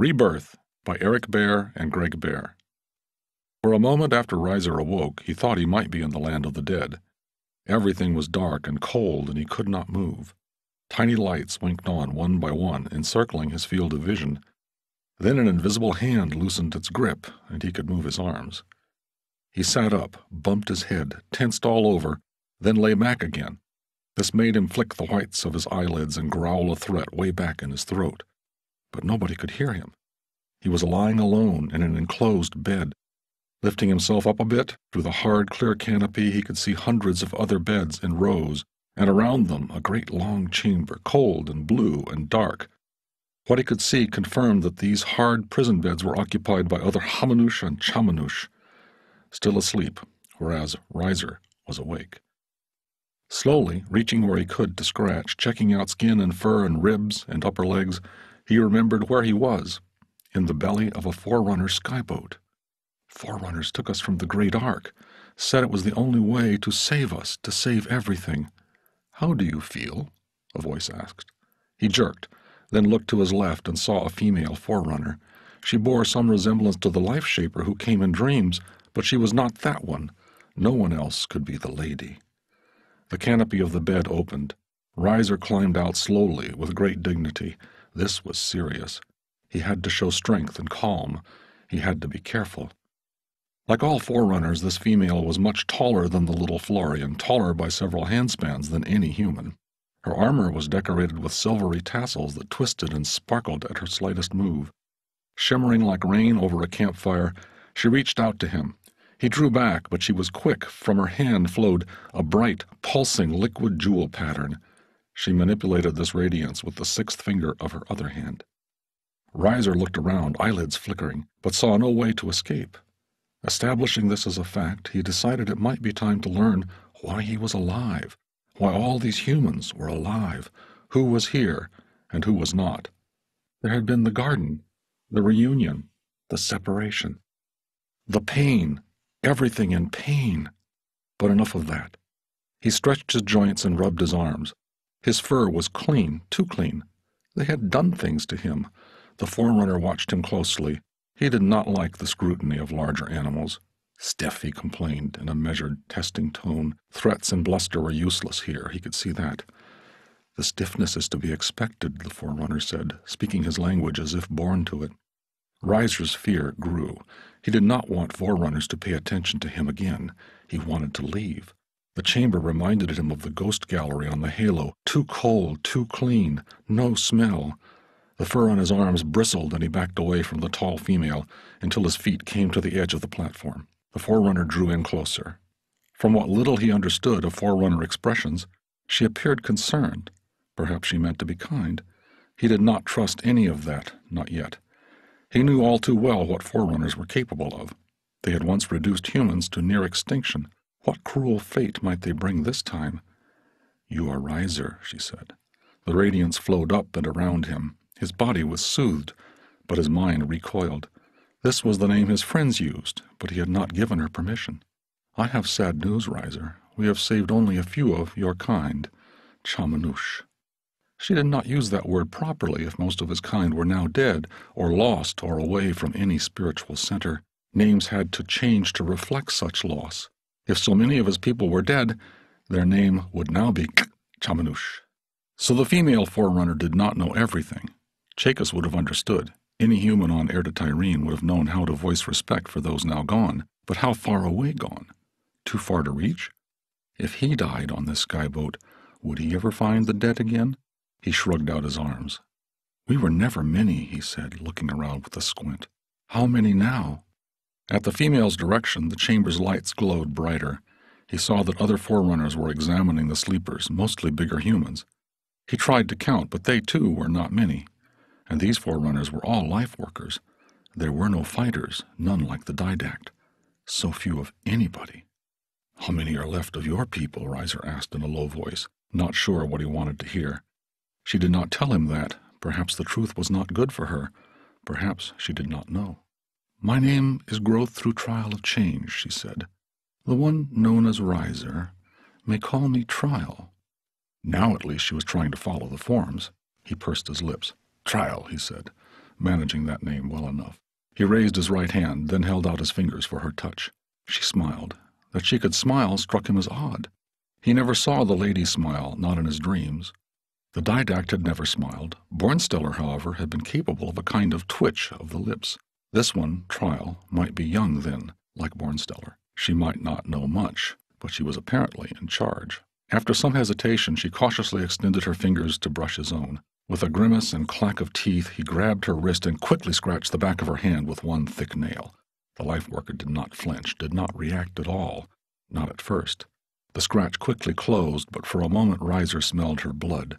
Rebirth by Eric Bear and Greg Bear. For a moment after Riser awoke, he thought he might be in the land of the dead. Everything was dark and cold, and he could not move. Tiny lights winked on one by one, encircling his field of vision. Then an invisible hand loosened its grip, and he could move his arms. He sat up, bumped his head, tensed all over, then lay back again. This made him flick the whites of his eyelids and growl a threat way back in his throat but nobody could hear him. He was lying alone in an enclosed bed. Lifting himself up a bit, through the hard, clear canopy, he could see hundreds of other beds in rows, and around them a great long chamber, cold and blue and dark. What he could see confirmed that these hard prison beds were occupied by other Hamanush and Chamanush, still asleep, whereas Riser was awake. Slowly, reaching where he could to scratch, checking out skin and fur and ribs and upper legs, he remembered where he was in the belly of a Forerunner skyboat. Forerunners took us from the Great Ark, said it was the only way to save us, to save everything. How do you feel? a voice asked. He jerked, then looked to his left and saw a female Forerunner. She bore some resemblance to the life shaper who came in dreams, but she was not that one. No one else could be the lady. The canopy of the bed opened. Riser climbed out slowly, with great dignity. This was serious. He had to show strength and calm. He had to be careful. Like all forerunners, this female was much taller than the little Florian, taller by several handspans than any human. Her armor was decorated with silvery tassels that twisted and sparkled at her slightest move. Shimmering like rain over a campfire, she reached out to him. He drew back, but she was quick. From her hand flowed a bright, pulsing liquid jewel pattern. She manipulated this radiance with the sixth finger of her other hand. Riser looked around, eyelids flickering, but saw no way to escape. Establishing this as a fact, he decided it might be time to learn why he was alive, why all these humans were alive, who was here and who was not. There had been the garden, the reunion, the separation, the pain, everything in pain. But enough of that. He stretched his joints and rubbed his arms. His fur was clean, too clean. They had done things to him. The forerunner watched him closely. He did not like the scrutiny of larger animals. Stiff, he complained in a measured, testing tone. Threats and bluster were useless here, he could see that. The stiffness is to be expected, the forerunner said, speaking his language as if born to it. Riser's fear grew. He did not want forerunners to pay attention to him again. He wanted to leave. The chamber reminded him of the ghost gallery on the halo. Too cold, too clean, no smell. The fur on his arms bristled and he backed away from the tall female until his feet came to the edge of the platform. The forerunner drew in closer. From what little he understood of forerunner expressions, she appeared concerned. Perhaps she meant to be kind. He did not trust any of that, not yet. He knew all too well what forerunners were capable of. They had once reduced humans to near extinction what cruel fate might they bring this time? You are Riser, she said. The radiance flowed up and around him. His body was soothed, but his mind recoiled. This was the name his friends used, but he had not given her permission. I have sad news, Riser. We have saved only a few of your kind. Chamanush. She did not use that word properly if most of his kind were now dead, or lost, or away from any spiritual center. Names had to change to reflect such loss. If so many of his people were dead, their name would now be Chamanush. So the female forerunner did not know everything. Chakas would have understood. Any human on Erde-Tyrene would have known how to voice respect for those now gone, but how far away gone? Too far to reach? If he died on this skyboat, would he ever find the dead again? He shrugged out his arms. We were never many, he said, looking around with a squint. How many now? At the female's direction, the chamber's lights glowed brighter. He saw that other forerunners were examining the sleepers, mostly bigger humans. He tried to count, but they too were not many. And these forerunners were all life workers. There were no fighters, none like the didact. So few of anybody. How many are left of your people? Riser asked in a low voice, not sure what he wanted to hear. She did not tell him that. Perhaps the truth was not good for her. Perhaps she did not know. My name is Growth Through Trial of Change, she said. The one known as Riser may call me Trial. Now at least she was trying to follow the forms. He pursed his lips. Trial, he said. managing that name well enough. He raised his right hand, then held out his fingers for her touch. She smiled. That she could smile struck him as odd. He never saw the lady smile, not in his dreams. The didact had never smiled. Bornstellar, however, had been capable of a kind of twitch of the lips. This one, Trial, might be young then, like Bornstellar. She might not know much, but she was apparently in charge. After some hesitation, she cautiously extended her fingers to brush his own. With a grimace and clack of teeth, he grabbed her wrist and quickly scratched the back of her hand with one thick nail. The life worker did not flinch, did not react at all. Not at first. The scratch quickly closed, but for a moment Riser smelled her blood.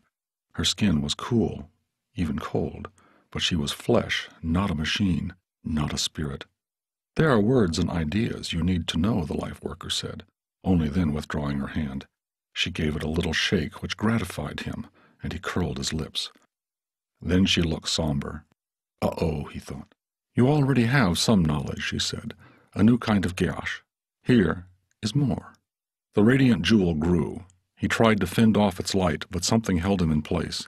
Her skin was cool, even cold, but she was flesh, not a machine, not a spirit. There are words and ideas you need to know, the life worker said, only then withdrawing her hand. She gave it a little shake which gratified him, and he curled his lips. Then she looked somber. Uh-oh, he thought. You already have some knowledge, she said. A new kind of geas. Here is more. The radiant jewel grew. He tried to fend off its light, but something held him in place.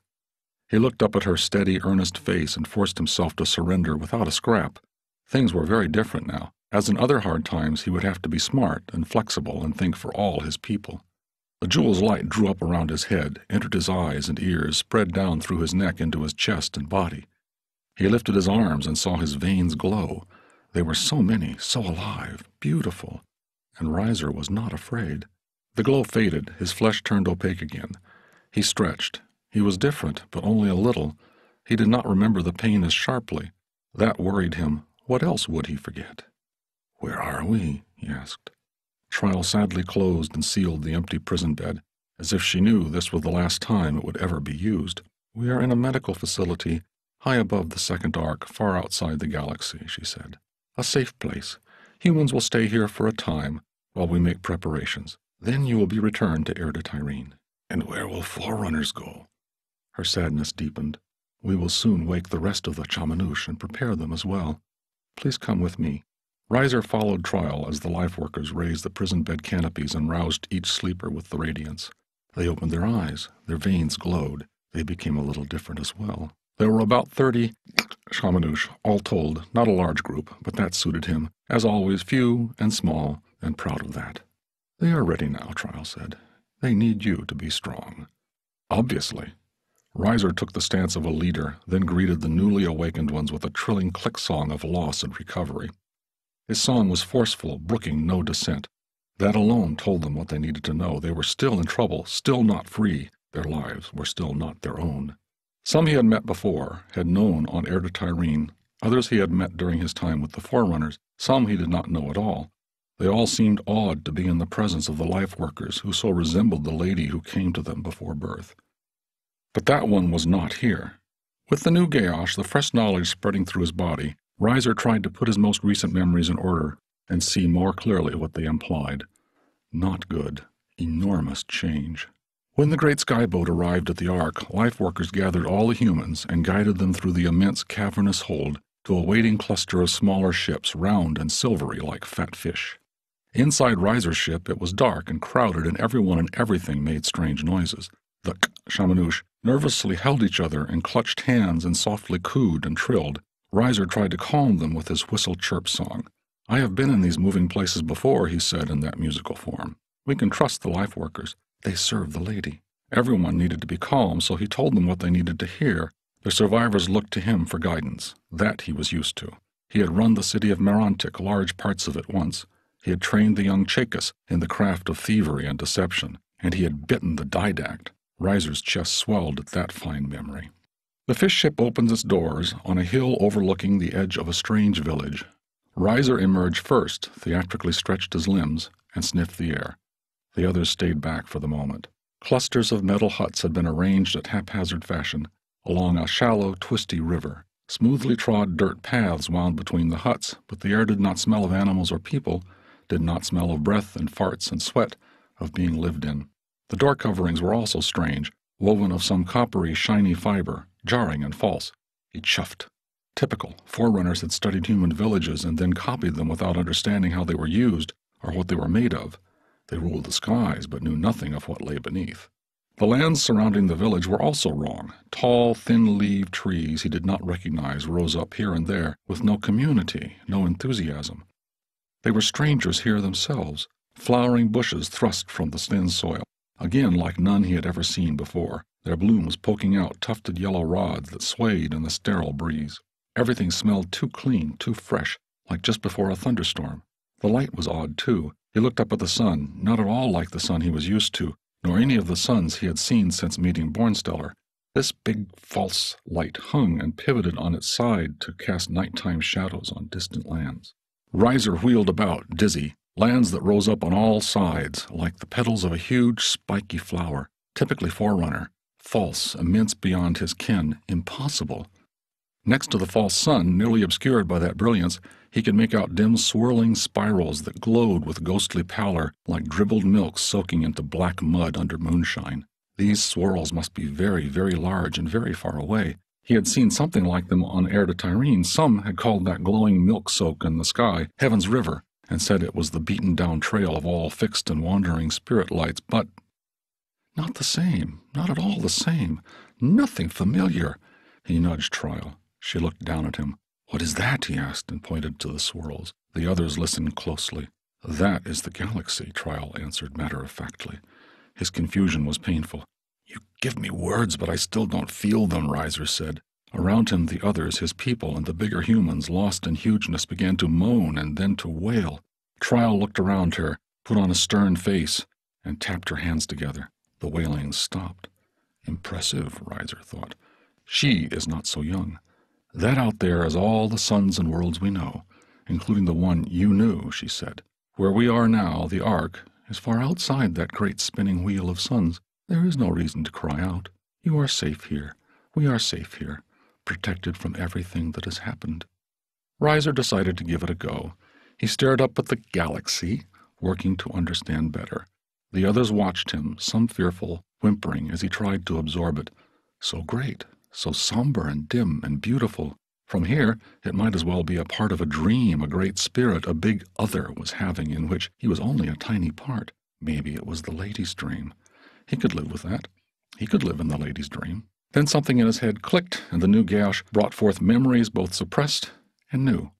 He looked up at her steady, earnest face and forced himself to surrender without a scrap. Things were very different now. As in other hard times, he would have to be smart and flexible and think for all his people. The jewel's light drew up around his head, entered his eyes and ears, spread down through his neck into his chest and body. He lifted his arms and saw his veins glow. They were so many, so alive, beautiful. And Riser was not afraid. The glow faded, his flesh turned opaque again. He stretched. He was different, but only a little. He did not remember the pain as sharply. That worried him. What else would he forget? Where are we? he asked. Trial sadly closed and sealed the empty prison bed, as if she knew this was the last time it would ever be used. We are in a medical facility high above the second Ark, far outside the galaxy, she said. A safe place. Humans will stay here for a time while we make preparations. Then you will be returned to Erde Tyrene. And where will Forerunners go? Her sadness deepened. We will soon wake the rest of the Chamanush and prepare them as well. Please come with me. Riser followed Trial as the life workers raised the prison bed canopies and roused each sleeper with the radiance. They opened their eyes. Their veins glowed. They became a little different as well. There were about thirty Chamanush, all told, not a large group, but that suited him. As always, few and small, and proud of that. They are ready now, Trial said. They need you to be strong. Obviously. Riser took the stance of a leader, then greeted the newly awakened ones with a trilling click song of loss and recovery. His song was forceful, brooking no dissent. That alone told them what they needed to know. They were still in trouble, still not free. Their lives were still not their own. Some he had met before, had known on Erde Tyrene. Others he had met during his time with the Forerunners. Some he did not know at all. They all seemed awed to be in the presence of the life workers who so resembled the lady who came to them before birth. But that one was not here. With the new geas, the fresh knowledge spreading through his body, Riser tried to put his most recent memories in order and see more clearly what they implied. Not good. Enormous change. When the great skyboat arrived at the Ark, life workers gathered all the humans and guided them through the immense cavernous hold to a waiting cluster of smaller ships, round and silvery like fat fish. Inside Riser's ship, it was dark and crowded, and everyone and everything made strange noises. The Chamanush nervously held each other and clutched hands and softly cooed and trilled, Riser tried to calm them with his whistle chirp song. I have been in these moving places before, he said in that musical form. We can trust the life workers. They serve the lady. Everyone needed to be calm, so he told them what they needed to hear. The survivors looked to him for guidance. That he was used to. He had run the city of Marontik, large parts of it once. He had trained the young Chakas in the craft of thievery and deception, and he had bitten the didact. Riser's chest swelled at that fine memory. The fish ship opens its doors on a hill overlooking the edge of a strange village. Riser emerged first, theatrically stretched his limbs, and sniffed the air. The others stayed back for the moment. Clusters of metal huts had been arranged at haphazard fashion along a shallow, twisty river. Smoothly trod dirt paths wound between the huts, but the air did not smell of animals or people, did not smell of breath and farts and sweat, of being lived in. The door coverings were also strange, woven of some coppery, shiny fiber, jarring and false. He chuffed. Typical. Forerunners had studied human villages and then copied them without understanding how they were used or what they were made of. They ruled the skies, but knew nothing of what lay beneath. The lands surrounding the village were also wrong. Tall, thin leaved trees he did not recognize rose up here and there, with no community, no enthusiasm. They were strangers here themselves, flowering bushes thrust from the thin soil, again like none he had ever seen before, their blooms poking out tufted yellow rods that swayed in the sterile breeze. Everything smelled too clean, too fresh, like just before a thunderstorm. The light was odd, too. He looked up at the sun, not at all like the sun he was used to, nor any of the suns he had seen since meeting Bornstellar. This big false light hung and pivoted on its side to cast nighttime shadows on distant lands. Riser wheeled about, dizzy, lands that rose up on all sides, like the petals of a huge, spiky flower, typically forerunner, false, immense beyond his ken, impossible. Next to the false sun, nearly obscured by that brilliance, he could make out dim swirling spirals that glowed with ghostly pallor like dribbled milk soaking into black mud under moonshine. These swirls must be very, very large and very far away. He had seen something like them on Erde-Tyrene. Some had called that glowing milk soak in the sky Heaven's River, and said it was the beaten down trail of all fixed and wandering spirit lights, but not the same, not at all the same, nothing familiar. He nudged Trial. She looked down at him. What is that? he asked and pointed to the swirls. The others listened closely. That is the galaxy, Trial answered matter of factly. His confusion was painful. You give me words, but I still don't feel them, Riser said. Around him, the others, his people, and the bigger humans, lost in hugeness, began to moan and then to wail. Trial looked around her, put on a stern face, and tapped her hands together. The wailing stopped. Impressive, Riser thought. She is not so young. That out there is all the suns and worlds we know, including the one you knew, she said. Where we are now, the Ark, is far outside that great spinning wheel of suns. There is no reason to cry out. You are safe here. We are safe here, protected from everything that has happened. Riser decided to give it a go. He stared up at the galaxy, working to understand better. The others watched him, some fearful, whimpering as he tried to absorb it. So great, so somber and dim and beautiful. From here, it might as well be a part of a dream a great spirit, a big other, was having in which he was only a tiny part. Maybe it was the lady's dream. He could live with that. He could live in the lady's dream. Then something in his head clicked, and the new geas brought forth memories both suppressed and new.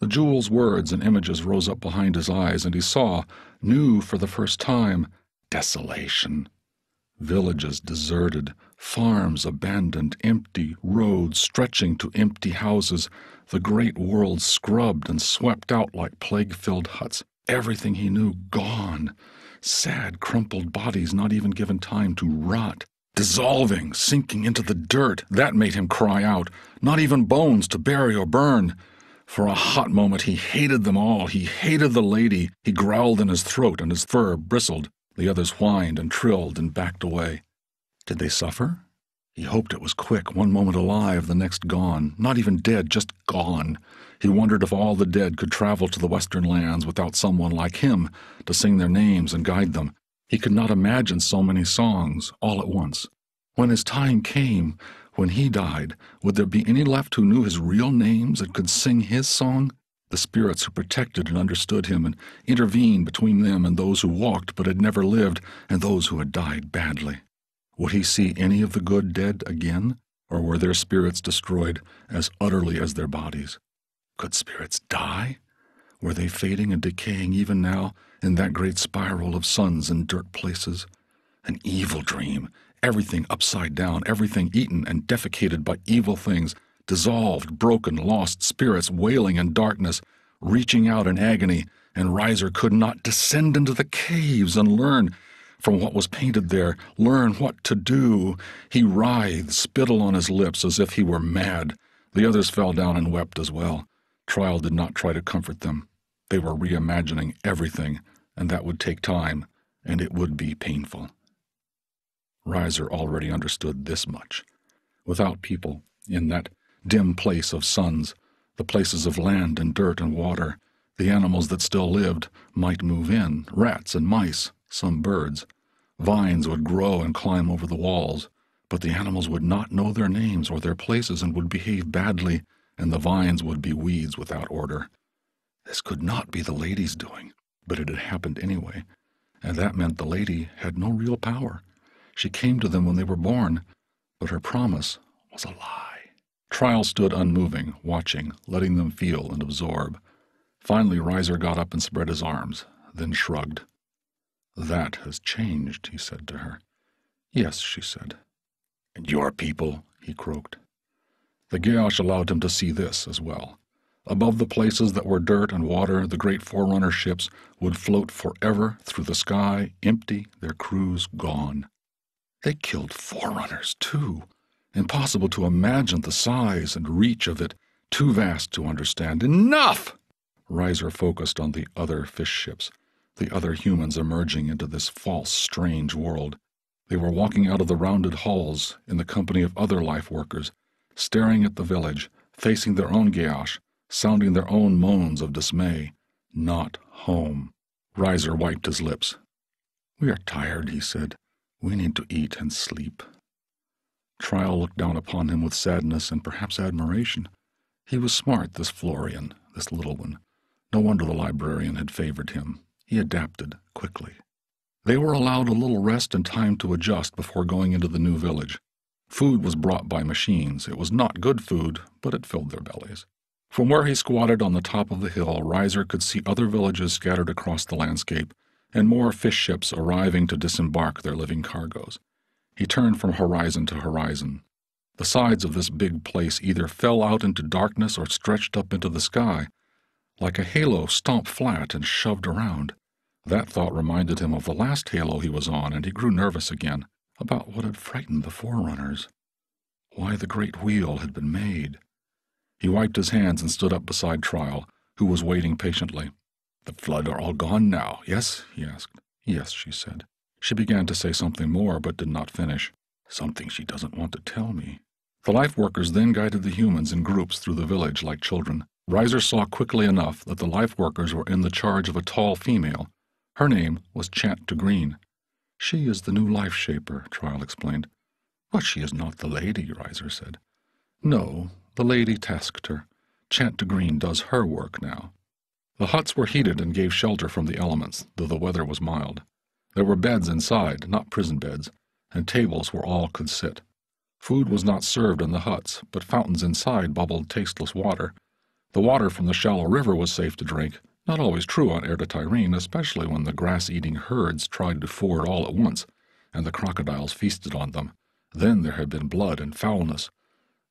The jewel's words and images rose up behind his eyes, and he saw, new for the first time, desolation. Villages deserted, farms abandoned, empty, roads stretching to empty houses, the great world scrubbed and swept out like plague filled huts. Everything he knew gone. Sad, crumpled bodies not even given time to rot. Dissolving, sinking into the dirt. That made him cry out. Not even bones to bury or burn. For a hot moment he hated them all. He hated the lady. He growled in his throat and his fur bristled. The others whined and trilled and backed away. Did they suffer? He hoped it was quick, one moment alive, the next gone. Not even dead, just gone. He wondered if all the dead could travel to the western lands without someone like him to sing their names and guide them. He could not imagine so many songs all at once. When his time came, when he died, would there be any left who knew his real names and could sing his song? the spirits who protected and understood him and intervened between them and those who walked but had never lived and those who had died badly. Would he see any of the good dead again, or were their spirits destroyed as utterly as their bodies? Could spirits die? Were they fading and decaying even now in that great spiral of suns and dirt places? An evil dream, everything upside down, everything eaten and defecated by evil things, dissolved, broken, lost spirits wailing in darkness, reaching out in agony, and Riser could not descend into the caves and learn from what was painted there, learn what to do. He writhed, spittle on his lips, as if he were mad. The others fell down and wept as well. Trial did not try to comfort them. They were reimagining everything, and that would take time, and it would be painful. Riser already understood this much. Without people, in that dim place of suns, the places of land and dirt and water. The animals that still lived might move in rats and mice, some birds. Vines would grow and climb over the walls, but the animals would not know their names or their places and would behave badly, and the vines would be weeds without order. This could not be the lady's doing, but it had happened anyway, and that meant the lady had no real power. She came to them when they were born, but her promise was a lie. Trial stood unmoving, watching, letting them feel and absorb. Finally, Riser got up and spread his arms, then shrugged. That has changed, he said to her. Yes, she said. And your people, he croaked. The Geas allowed him to see this as well. Above the places that were dirt and water, the great Forerunner ships would float forever through the sky, empty, their crews gone. They killed Forerunners, too. Impossible to imagine the size and reach of it, too vast to understand. Enough! Riser focused on the other fish ships, the other humans emerging into this false, strange world. They were walking out of the rounded halls in the company of other life workers, staring at the village, facing their own Geas, sounding their own moans of dismay. Not home. Riser wiped his lips. We are tired, he said. We need to eat and sleep. Trial looked down upon him with sadness and perhaps admiration. He was smart, this Florian, this little one. No wonder the librarian had favored him. He adapted quickly. They were allowed a little rest and time to adjust before going into the new village. Food was brought by machines. It was not good food, but it filled their bellies. From where he squatted on the top of the hill, Riser could see other villages scattered across the landscape, and more fish ships arriving to disembark their living cargoes. He turned from horizon to horizon. The sides of this big place either fell out into darkness or stretched up into the sky, like a halo stomped flat and shoved around. That thought reminded him of the last halo he was on, and he grew nervous again about what had frightened the forerunners. Why the great wheel had been made. He wiped his hands and stood up beside Trial, who was waiting patiently. The flood are all gone now, yes? he asked. Yes, she said. She began to say something more, but did not finish. Something she doesn't want to tell me. The life workers then guided the humans in groups through the village like children. Riser saw quickly enough that the life workers were in the charge of a tall female. Her name was Chant to Green. She is the new life shaper, Trial explained. But she is not the lady, Riser said. No, the lady tasked her. Chant to Green does her work now. The huts were heated and gave shelter from the elements, though the weather was mild. There were beds inside, not prison beds, and tables where all could sit. Food was not served in the huts, but fountains inside bubbled tasteless water. The water from the shallow river was safe to drink, not always true on Erde-Tyrene, especially when the grass-eating herds tried to ford all at once, and the crocodiles feasted on them. Then there had been blood and foulness.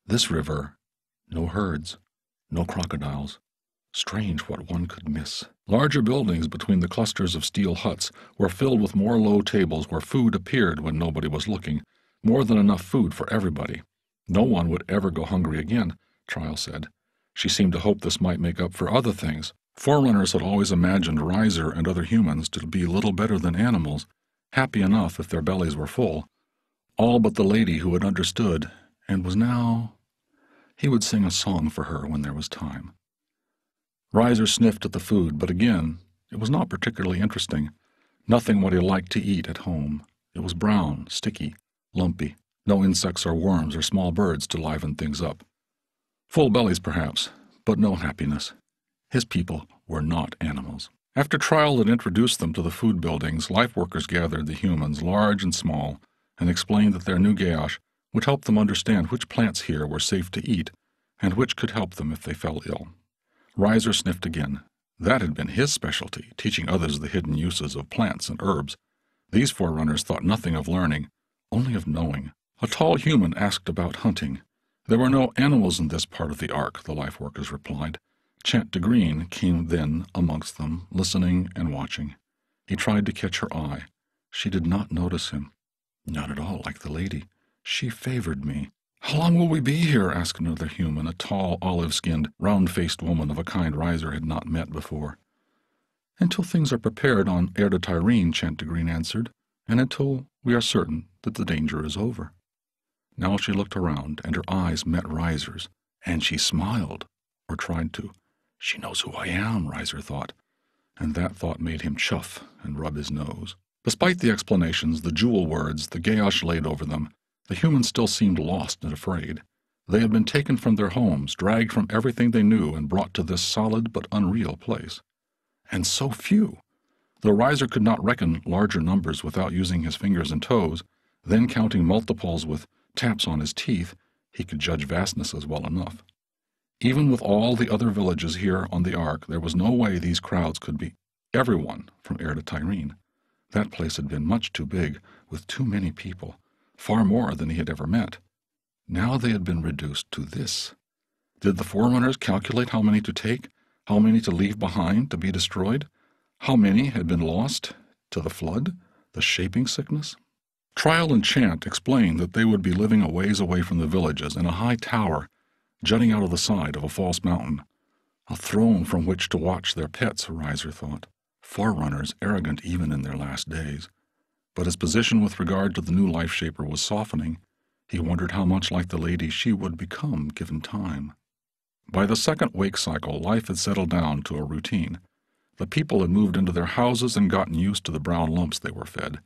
This river no herds, no crocodiles. Strange what one could miss. Larger buildings between the clusters of steel huts were filled with more low tables where food appeared when nobody was looking, more than enough food for everybody. No one would ever go hungry again, Trial said. She seemed to hope this might make up for other things. Forerunners had always imagined Riser and other humans to be little better than animals, happy enough if their bellies were full. All but the lady who had understood and was now he would sing a song for her when there was time. Riser sniffed at the food, but again, it was not particularly interesting. Nothing what he liked to eat at home. It was brown, sticky, lumpy, no insects or worms or small birds to liven things up. Full bellies, perhaps, but no happiness. His people were not animals. After Trial had introduced them to the food buildings, life workers gathered the humans, large and small, and explained that their new Geas would help them understand which plants here were safe to eat and which could help them if they fell ill. Riser sniffed again. That had been his specialty, teaching others the hidden uses of plants and herbs. These forerunners thought nothing of learning, only of knowing. A tall human asked about hunting. There were no animals in this part of the ark, the life workers replied. Chant to Green came then amongst them, listening and watching. He tried to catch her eye. She did not notice him. Not at all like the lady. She favored me. How long will we be here? asked another human, a tall, olive skinned, round faced woman of a kind Riser had not met before. Until things are prepared on Erde-Tyrene, Green answered, and until we are certain that the danger is over. Now she looked around, and her eyes met Riser's, and she smiled, or tried to. She knows who I am, Riser thought, and that thought made him chuff and rub his nose. Despite the explanations, the jewel words the Geas laid over them, the humans still seemed lost and afraid. They had been taken from their homes, dragged from everything they knew, and brought to this solid but unreal place. And so few! The Riser could not reckon larger numbers without using his fingers and toes, then counting multiples with taps on his teeth, he could judge vastnesses well enough. Even with all the other villages here on the Ark, there was no way these crowds could be everyone from Erde-Tyrene. That place had been much too big, with too many people, far more than he had ever met. Now they had been reduced to this. Did the forerunners calculate how many to take, how many to leave behind to be destroyed? How many had been lost to the flood, the shaping sickness? Trial and Chant explained that they would be living a ways away from the villages in a high tower jutting out of the side of a false mountain. A throne from which to watch their pets, Riser thought. Forerunners, arrogant even in their last days. But his position with regard to the new life shaper was softening. He wondered how much like the lady she would become given time. By the second wake cycle, life had settled down to a routine. The people had moved into their houses and gotten used to the brown lumps they were fed.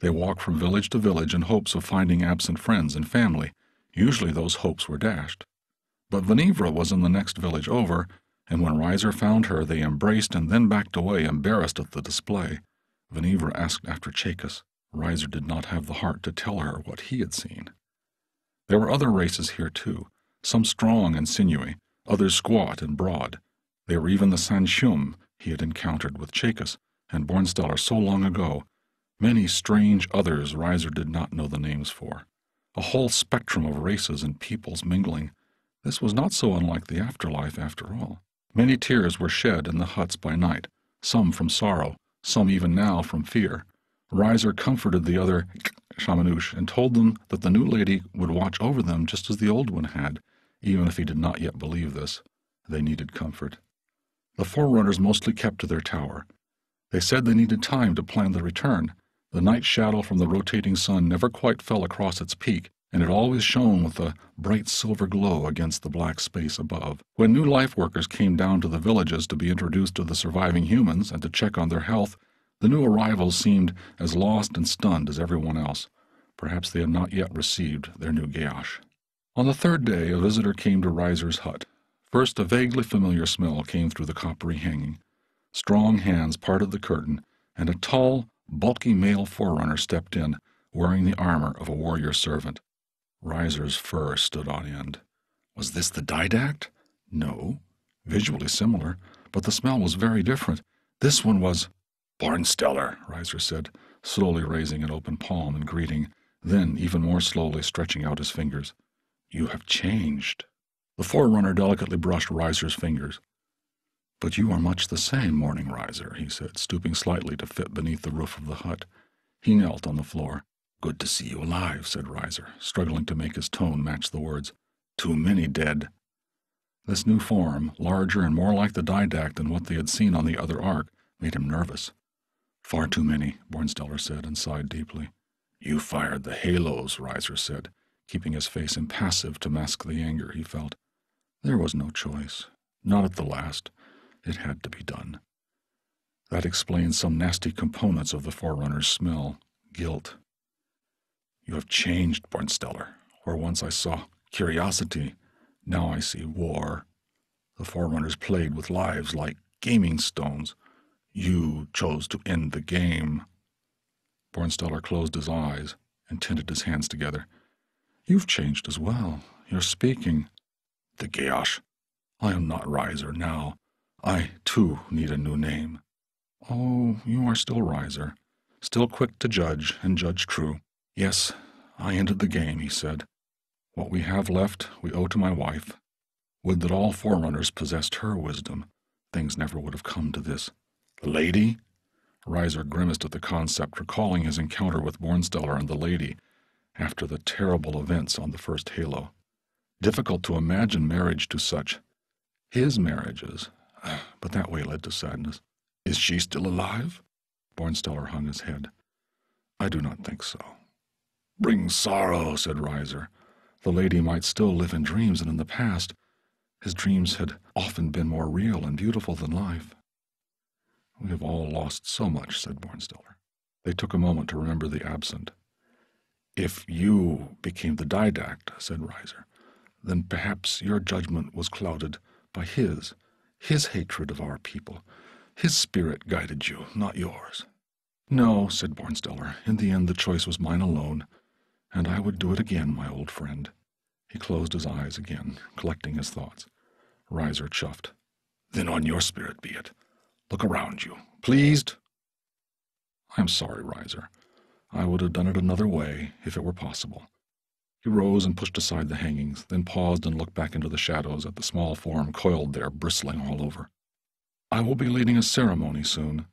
They walked from village to village in hopes of finding absent friends and family. Usually those hopes were dashed. But Vinnevra was in the next village over, and when Riser found her, they embraced and then backed away, embarrassed at the display. Vinnevra asked after Chakas. Riser did not have the heart to tell her what he had seen. There were other races here, too, some strong and sinewy, others squat and broad. They were even the San'Shyuum he had encountered with Chakas and Bornstellar so long ago, many strange others Riser did not know the names for. A whole spectrum of races and peoples mingling, this was not so unlike the afterlife, after all. Many tears were shed in the huts by night, some from sorrow, some even now from fear. Riser comforted the other Chamanush and told them that the new lady would watch over them just as the old one had, even if he did not yet believe this. They needed comfort. The forerunners mostly kept to their tower. They said they needed time to plan the return. The night shadow from the rotating sun never quite fell across its peak, and it always shone with a bright silver glow against the black space above. When new life workers came down to the villages to be introduced to the surviving humans and to check on their health, the new arrivals seemed as lost and stunned as everyone else. Perhaps they had not yet received their new Geas. On the third day, a visitor came to Riser's hut. First, a vaguely familiar smell came through the coppery hanging. Strong hands parted the curtain, and a tall, bulky male forerunner stepped in, wearing the armor of a warrior servant. Riser's fur stood on end. Was this the didact? No. Visually similar, but the smell was very different. This one was. Bornstellar, Riser said, slowly raising an open palm in greeting, then even more slowly stretching out his fingers. You have changed. The forerunner delicately brushed Riser's fingers. But you are much the same, Morning Riser, he said, stooping slightly to fit beneath the roof of the hut. He knelt on the floor. Good to see you alive, said Riser, struggling to make his tone match the words. Too many dead. This new form, larger and more like the didact than what they had seen on the other ark, made him nervous. Far too many, Bornstellar said, and sighed deeply. You fired the halos, Riser said, keeping his face impassive to mask the anger he felt. There was no choice. Not at the last. It had to be done. That explains some nasty components of the Forerunner's smell guilt, you have changed, Bornstellar. Where once I saw curiosity, now I see war. The Forerunners played with lives like gaming stones. You chose to end the game. Bornstellar closed his eyes and tinted his hands together. You've changed as well. You're speaking. The Geas. I am not Riser now. I, too, need a new name. Oh, you are still Riser, still quick to judge and judge true. Yes, I ended the game, he said. What we have left we owe to my wife. Would that all forerunners possessed her wisdom. Things never would have come to this. The lady? Riser grimaced at the concept, recalling his encounter with Bornstellar and the lady after the terrible events on the first halo. Difficult to imagine marriage to such. His marriages. But that way led to sadness. Is she still alive? Bornstellar hung his head. I do not think so brings sorrow, said Riser. The lady might still live in dreams, and in the past, his dreams had often been more real and beautiful than life. We have all lost so much, said Bornstellar. They took a moment to remember the absent. If you became the didact, said Riser, then perhaps your judgment was clouded by his, his hatred of our people. His spirit guided you, not yours. No, said Bornstellar. In the end, the choice was mine alone. And I would do it again, my old friend. He closed his eyes again, collecting his thoughts. Riser chuffed. Then on your spirit be it. Look around you. Pleased? I'm sorry, Riser. I would have done it another way, if it were possible. He rose and pushed aside the hangings, then paused and looked back into the shadows at the small form coiled there, bristling all over. I will be leading a ceremony soon.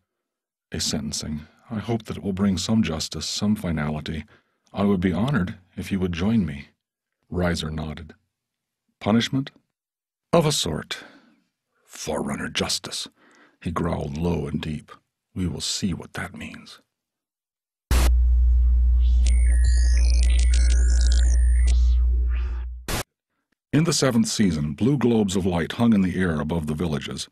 A sentencing. I hope that it will bring some justice, some finality. I would be honored if you would join me. Riser nodded. Punishment? Of a sort. Forerunner justice. He growled low and deep. We will see what that means. In the seventh season, blue globes of light hung in the air above the villages.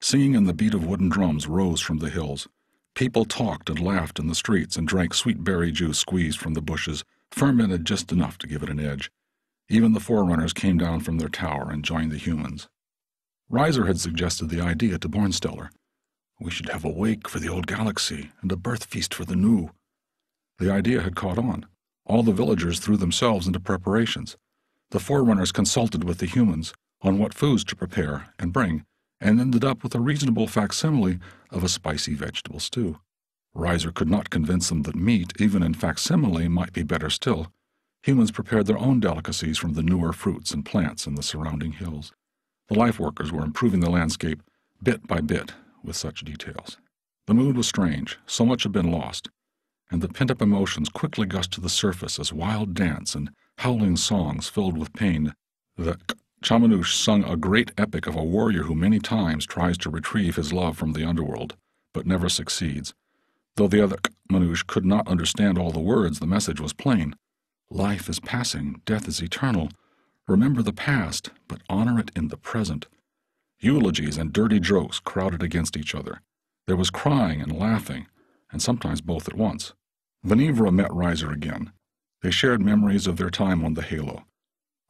Singing and the beat of wooden drums rose from the hills. People talked and laughed in the streets and drank sweet berry juice squeezed from the bushes, fermented just enough to give it an edge. Even the forerunners came down from their tower and joined the humans. Riser had suggested the idea to Bornstellar. We should have a wake for the old galaxy and a birth feast for the new. The idea had caught on. All the villagers threw themselves into preparations. The forerunners consulted with the humans on what foods to prepare and bring, and ended up with a reasonable facsimile of a spicy vegetable stew. Riser could not convince them that meat, even in facsimile, might be better still. Humans prepared their own delicacies from the newer fruits and plants in the surrounding hills. The life workers were improving the landscape bit by bit with such details. The mood was strange, so much had been lost, and the pent up emotions quickly gushed to the surface as wild dance and howling songs filled with pain. The Chamanush sung a great epic of a warrior who many times tries to retrieve his love from the underworld, but never succeeds. Though the other Manush could not understand all the words, the message was plain. Life is passing, death is eternal. Remember the past, but honor it in the present. Eulogies and dirty jokes crowded against each other. There was crying and laughing, and sometimes both at once. Vinnevra met Riser again. They shared memories of their time on the Halo.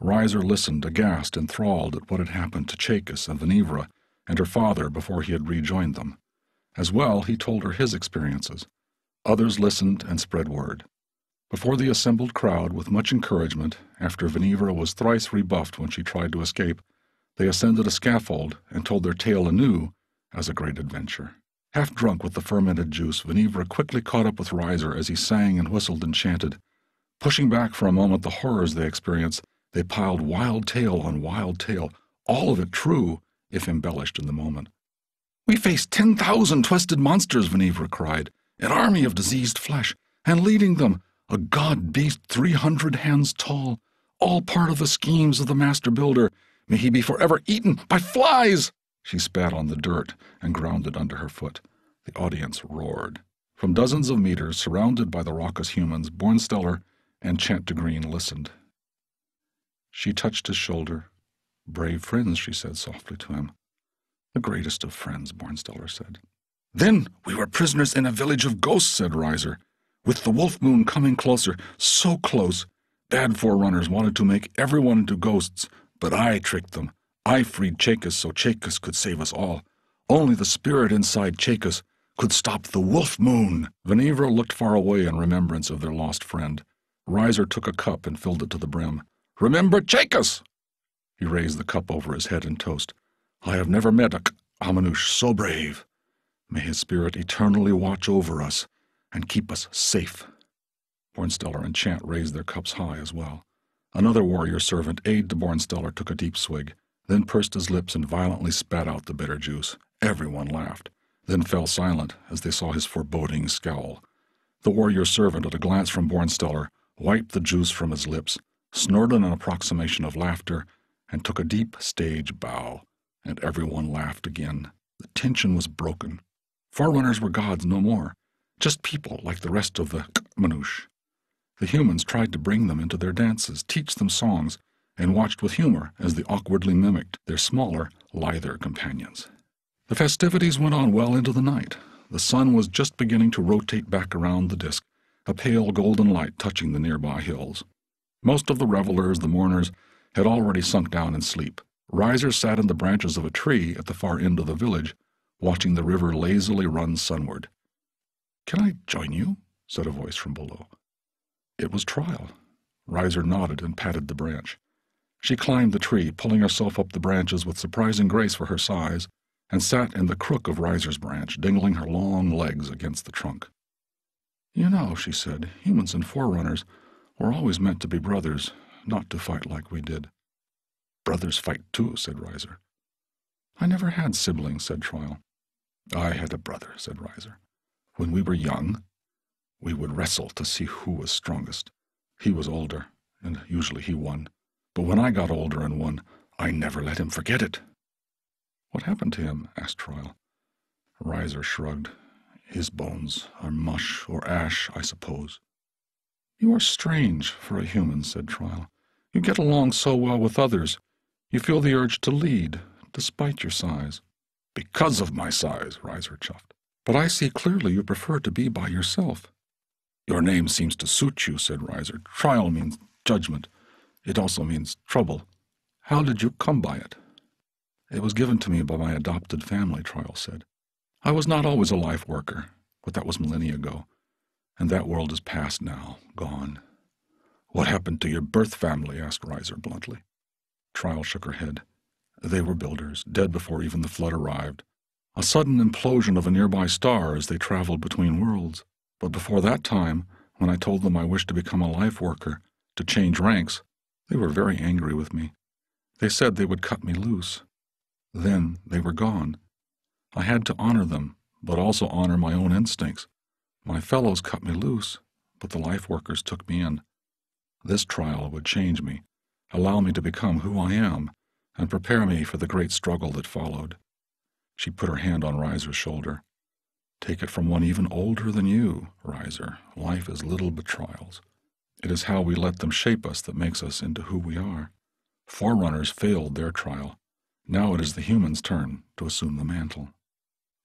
Riser listened, aghast, and enthralled at what had happened to Chakas and Vinnevra and her father before he had rejoined them. As well, he told her his experiences. Others listened and spread word. Before the assembled crowd, with much encouragement, after Vinnevra was thrice rebuffed when she tried to escape, they ascended a scaffold and told their tale anew as a great adventure. Half drunk with the fermented juice, Vinnevra quickly caught up with Riser as he sang and whistled and chanted. Pushing back for a moment the horrors they experienced, they piled wild tale on wild tale, all of it true, if embellished in the moment. We face ten thousand twisted monsters, Vinnevra cried, an army of diseased flesh, and leading them, a god beast three hundred hands tall, all part of the schemes of the master builder. May he be forever eaten by flies! She spat on the dirt and ground it under her foot. The audience roared. From dozens of meters, surrounded by the raucous humans, Bornstellar and Chant to Green listened. She touched his shoulder. Brave friends, she said softly to him. The greatest of friends, Bornstellar said. Then we were prisoners in a village of ghosts, said Riser, with the wolf moon coming closer, so close. Bad forerunners wanted to make everyone into ghosts, but I tricked them. I freed Chakas so Chakas could save us all. Only the spirit inside Chakas could stop the wolf moon. Vinnevra looked far away in remembrance of their lost friend. Riser took a cup and filled it to the brim. Remember Chakas! He raised the cup over his head in toast. I have never met a Hamanush so brave. May his spirit eternally watch over us and keep us safe. Bornstellar and Chant raised their cups high as well. Another warrior servant, aide to Bornstellar, took a deep swig, then pursed his lips and violently spat out the bitter juice. Everyone laughed, then fell silent as they saw his foreboding scowl. The warrior servant, at a glance from Bornstellar, wiped the juice from his lips, snorted an approximation of laughter, and took a deep stage bow, and everyone laughed again. The tension was broken. Forerunners were gods no more, just people like the rest of the Manush. The humans tried to bring them into their dances, teach them songs, and watched with humor as they awkwardly mimicked their smaller, lither companions. The festivities went on well into the night. The sun was just beginning to rotate back around the disk, a pale golden light touching the nearby hills. Most of the revelers, the mourners, had already sunk down in sleep. Riser sat in the branches of a tree at the far end of the village, watching the river lazily run sunward. Can I join you? said a voice from below. It was Trial. Riser nodded and patted the branch. She climbed the tree, pulling herself up the branches with surprising grace for her size, and sat in the crook of Riser's branch, dangling her long legs against the trunk. You know, she said, humans and forerunners were always meant to be brothers, not to fight like we did. Brothers fight too, said Riser. I never had siblings, said Trial. I had a brother, said Riser. When we were young, we would wrestle to see who was strongest. He was older, and usually he won. But when I got older and won, I never let him forget it. What happened to him? asked Trial. Riser shrugged. His bones are mush or ash, I suppose. You are strange for a human, said Trial. You get along so well with others. You feel the urge to lead, despite your size. Because of my size, Riser chuffed. But I see clearly you prefer to be by yourself. Your name seems to suit you, said Riser. Trial means judgment. It also means trouble. How did you come by it? It was given to me by my adopted family, Trial said. I was not always a life worker, but that was millennia ago. And that world is past now, gone. What happened to your birth family? asked Riser bluntly. Trial shook her head. They were builders, dead before even the flood arrived. A sudden implosion of a nearby star as they traveled between worlds. But before that time, when I told them I wished to become a life worker, to change ranks, they were very angry with me. They said they would cut me loose. Then they were gone. I had to honor them, but also honor my own instincts. My fellows cut me loose, but the life workers took me in. This trial would change me, allow me to become who I am, and prepare me for the great struggle that followed. She put her hand on Riser's shoulder. Take it from one even older than you, Riser. Life is little but trials. It is how we let them shape us that makes us into who we are. Forerunners failed their trial. Now it is the human's turn to assume the mantle.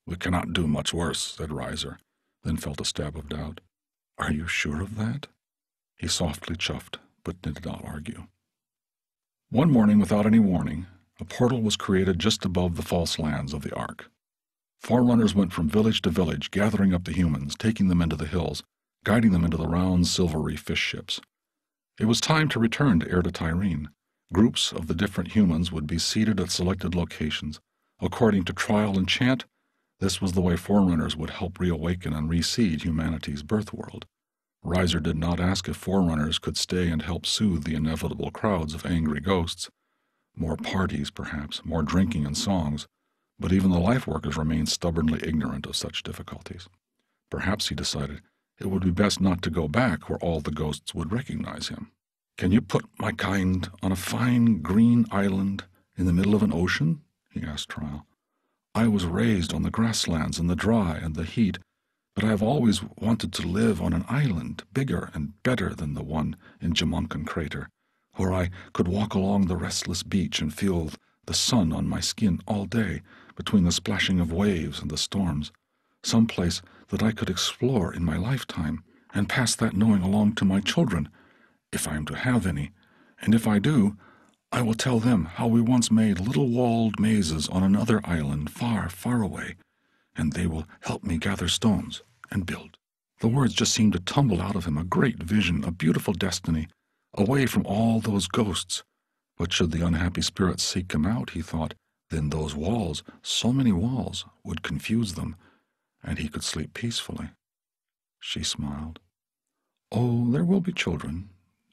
We cannot do much worse, said Riser, then felt a stab of doubt. Are you sure of that? He softly chuffed, but did not argue. One morning, without any warning, a portal was created just above the false lands of the Ark. Forerunners went from village to village, gathering up the humans, taking them into the hills, guiding them into the round, silvery fish ships. It was time to return to Erde Tyrene. Groups of the different humans would be seated at selected locations. According to trial and chant, this was the way Forerunners would help reawaken and reseed humanity's birth world. Riser did not ask if Forerunners could stay and help soothe the inevitable crowds of angry ghosts. More parties, perhaps, more drinking and songs, but even the life workers remained stubbornly ignorant of such difficulties. Perhaps, he decided, it would be best not to go back where all the ghosts would recognize him. Can you put my kind on a fine green island in the middle of an ocean? he asked Trial. I was raised on the grasslands and the dry and the heat, but I have always wanted to live on an island bigger and better than the one in Djamonkin Crater, where I could walk along the restless beach and feel the sun on my skin all day between the splashing of waves and the storms, some place that I could explore in my lifetime and pass that knowing along to my children, if I am to have any, and if I do, I will tell them how we once made little walled mazes on another island far, far away, and they will help me gather stones and build. The words just seemed to tumble out of him, a great vision, a beautiful destiny, away from all those ghosts. But should the unhappy spirits seek him out, he thought, then those walls, so many walls, would confuse them, and he could sleep peacefully. She smiled. Oh, there will be children.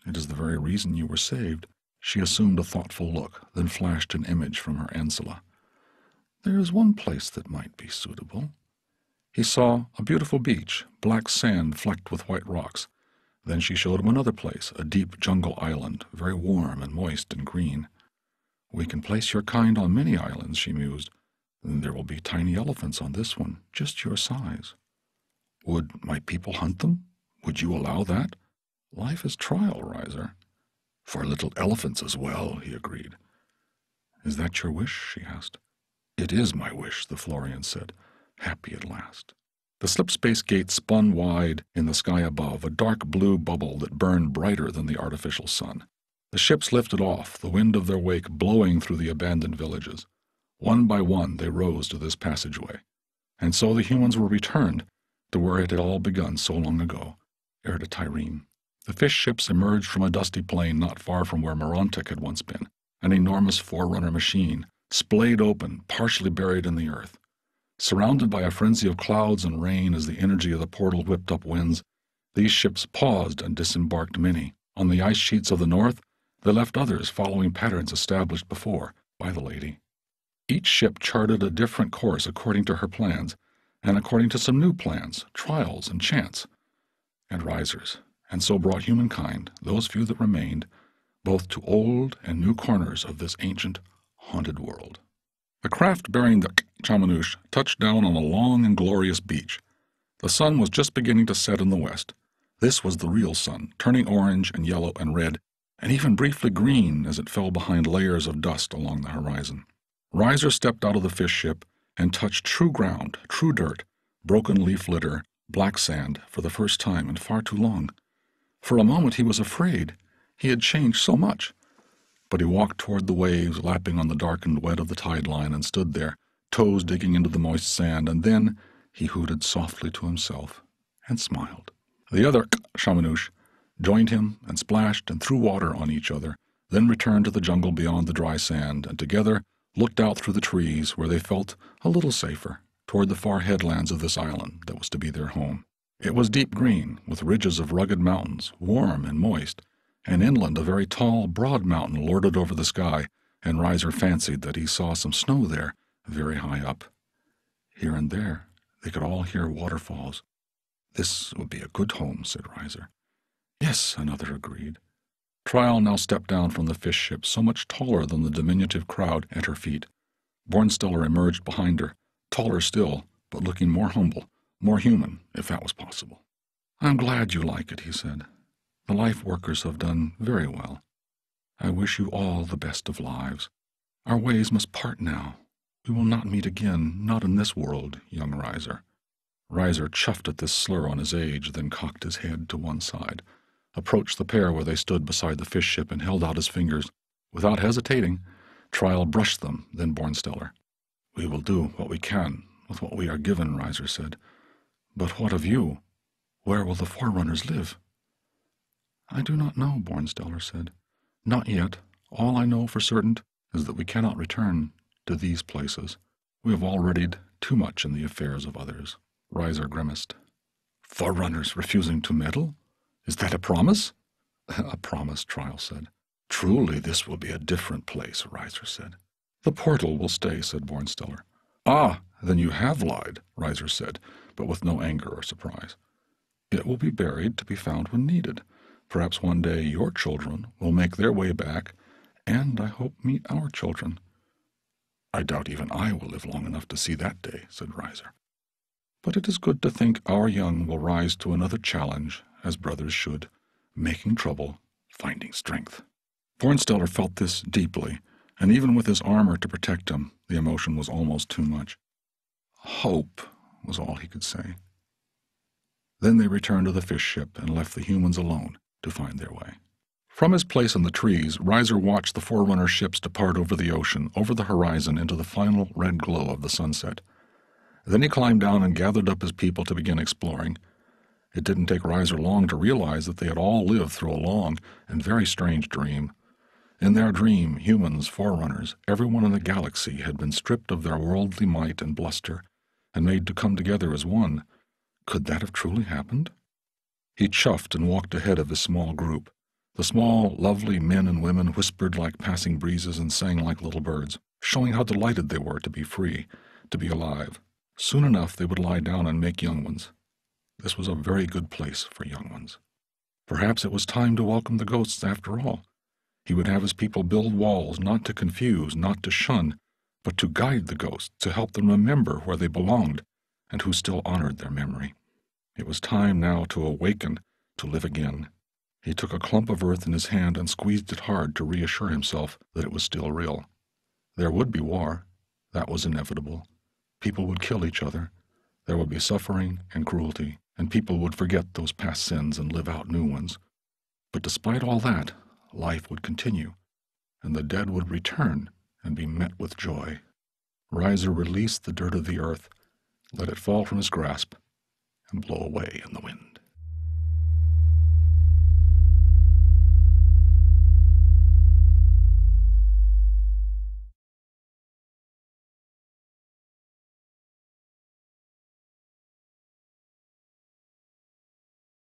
It is the very reason you were saved. She assumed a thoughtful look, then flashed an image from her ancilla. There is one place that might be suitable. He saw a beautiful beach, black sand flecked with white rocks. Then she showed him another place, a deep jungle island, very warm and moist and green. We can place your kind on many islands, she mused. There will be tiny elephants on this one, just your size. Would my people hunt them? Would you allow that? Life is trial, Riser. For little elephants as well, he agreed. Is that your wish? she asked. It is my wish, the Florian said, happy at last. The slipspace gate spun wide in the sky above, a dark blue bubble that burned brighter than the artificial sun. The ships lifted off, the wind of their wake blowing through the abandoned villages. One by one they rose to this passageway. And so the humans were returned to where it had all begun so long ago, Erde Tyrene. The fish ships emerged from a dusty plain not far from where Marontik had once been, an enormous forerunner machine, splayed open, partially buried in the earth. Surrounded by a frenzy of clouds and rain as the energy of the portal whipped up winds, these ships paused and disembarked many. On the ice sheets of the north, they left others following patterns established before by the lady. Each ship charted a different course according to her plans, and according to some new plans, trials, and Chant's, and risers and so brought humankind, those few that remained, both to old and new corners of this ancient, haunted world. The craft bearing the Chamanush touched down on a long and glorious beach. The sun was just beginning to set in the west. This was the real sun, turning orange and yellow and red, and even briefly green as it fell behind layers of dust along the horizon. Riser stepped out of the fish ship and touched true ground, true dirt, broken leaf litter, black sand for the first time in far too long. For a moment he was afraid. He had changed so much. But he walked toward the waves lapping on the darkened wet of the tide line and stood there, toes digging into the moist sand, and then he hooted softly to himself and smiled. The other Chamanush joined him and splashed and threw water on each other, then returned to the jungle beyond the dry sand, and together looked out through the trees where they felt a little safer toward the far headlands of this island that was to be their home. It was deep green, with ridges of rugged mountains, warm and moist, and inland a very tall, broad mountain lorded over the sky, and Riser fancied that he saw some snow there, very high up. Here and there they could all hear waterfalls. This would be a good home, said Riser. Yes, another agreed. Trial now stepped down from the fish ship, so much taller than the diminutive crowd at her feet. Bornstellar emerged behind her, taller still, but looking more humble, more human, if that was possible. I'm glad you like it, he said. The life workers have done very well. I wish you all the best of lives. Our ways must part now. We will not meet again, not in this world, young Riser. Riser chuffed at this slur on his age, then cocked his head to one side, approached the pair where they stood beside the fish ship, and held out his fingers. Without hesitating, Trial brushed them, then Bornstellar. We will do what we can with what we are given, Riser said. But what of you? Where will the forerunners live? I do not know, Bornstellar said. Not yet. All I know for certain is that we cannot return to these places. We have already too much in the affairs of others. Riser grimaced. Forerunners refusing to meddle? Is that a promise? a promise, Trial said. Truly, this will be a different place, Riser said. The portal will stay, said Bornstellar. Ah, then you have lied, Riser said but with no anger or surprise. It will be buried to be found when needed. Perhaps one day your children will make their way back, and I hope meet our children. I doubt even I will live long enough to see that day, said Riser. But it is good to think our young will rise to another challenge, as brothers should, making trouble, finding strength. Bornstellar felt this deeply, and even with his armor to protect him, the emotion was almost too much. Hope, was all he could say. Then they returned to the fish ship and left the humans alone to find their way. From his place in the trees, Riser watched the Forerunner ships depart over the ocean, over the horizon, into the final red glow of the sunset. Then he climbed down and gathered up his people to begin exploring. It didn't take Riser long to realize that they had all lived through a long and very strange dream. In their dream, humans, forerunners, everyone in the galaxy had been stripped of their worldly might and bluster and made to come together as one. Could that have truly happened? He chuffed and walked ahead of his small group. The small, lovely men and women whispered like passing breezes and sang like little birds, showing how delighted they were to be free, to be alive. Soon enough they would lie down and make young ones. This was a very good place for young ones. Perhaps it was time to welcome the ghosts after all. He would have his people build walls, not to confuse, not to shun, but to guide the ghosts, to help them remember where they belonged and who still honored their memory. It was time now to awaken, to live again. He took a clump of earth in his hand and squeezed it hard to reassure himself that it was still real. There would be war. That was inevitable. People would kill each other. There would be suffering and cruelty, and people would forget those past sins and live out new ones. But despite all that, life would continue, and the dead would return and be met with joy. Riser released the dirt of the earth, let it fall from his grasp, and blow away in the wind.